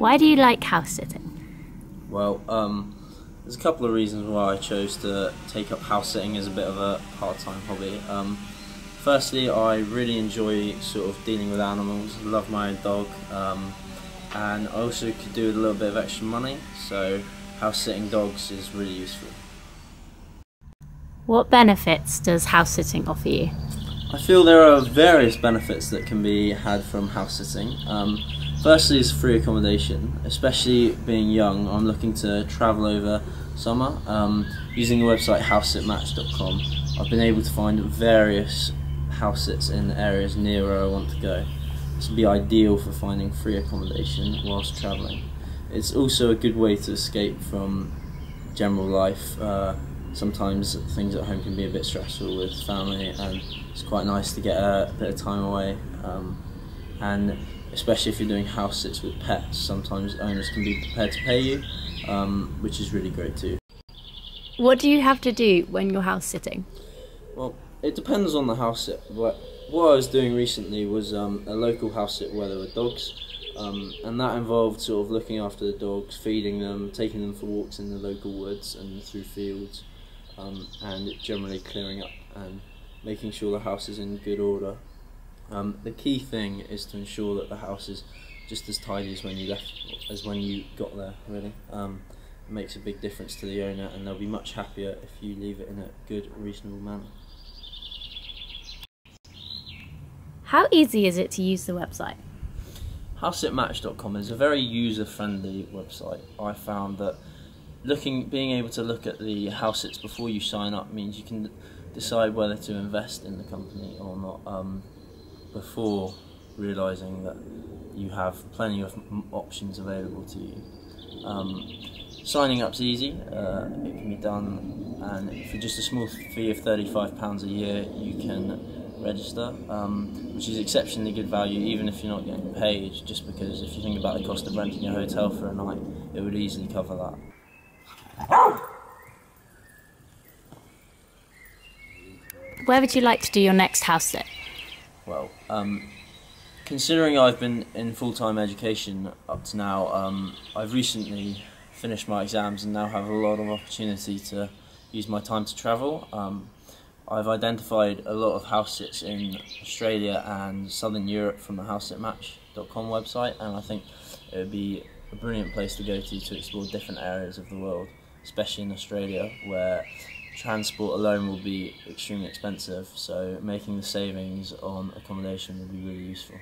Why do you like house sitting? Well, um, there's a couple of reasons why I chose to take up house sitting as a bit of a part-time hobby. Um, firstly, I really enjoy sort of dealing with animals. I love my own dog, um, and I also could do with a little bit of extra money. So, house sitting dogs is really useful. What benefits does house sitting offer you? I feel there are various benefits that can be had from house sitting. Um, firstly is free accommodation, especially being young. I'm looking to travel over summer. Um, using the website housesitmatch.com, I've been able to find various house sits in areas near where I want to go. This would be ideal for finding free accommodation whilst travelling. It's also a good way to escape from general life. Uh, sometimes things at home can be a bit stressful with family and it's quite nice to get a bit of time away um, and especially if you're doing house sits with pets sometimes owners can be prepared to pay you um, which is really great too. What do you have to do when you're house sitting? Well it depends on the house sit. What, what I was doing recently was um, a local house sit where there were dogs um, and that involved sort of looking after the dogs, feeding them, taking them for walks in the local woods and through fields um, and generally clearing up and making sure the house is in good order. Um, the key thing is to ensure that the house is just as tidy as when you left, as when you got there. Really, um, it makes a big difference to the owner, and they'll be much happier if you leave it in a good, reasonable manner. How easy is it to use the website? HouseSitMatch.com is a very user-friendly website. I found that looking, being able to look at the house sits before you sign up means you can decide whether to invest in the company or not um, before realizing that you have plenty of options available to you. Um, signing up's easy, uh, it can be done, and for just a small fee of £35 a year, you can register, um, which is exceptionally good value, even if you're not getting paid. Just because if you think about the cost of renting a hotel for a night, it would easily cover that. Where would you like to do your next house sit? Well, um, considering I've been in full-time education up to now, um, I've recently finished my exams and now have a lot of opportunity to use my time to travel. Um, I've identified a lot of house sits in Australia and Southern Europe from the housesitmatch.com website and I think it would be a brilliant place to go to to explore different areas of the world especially in Australia, where transport alone will be extremely expensive. So making the savings on accommodation would be really useful.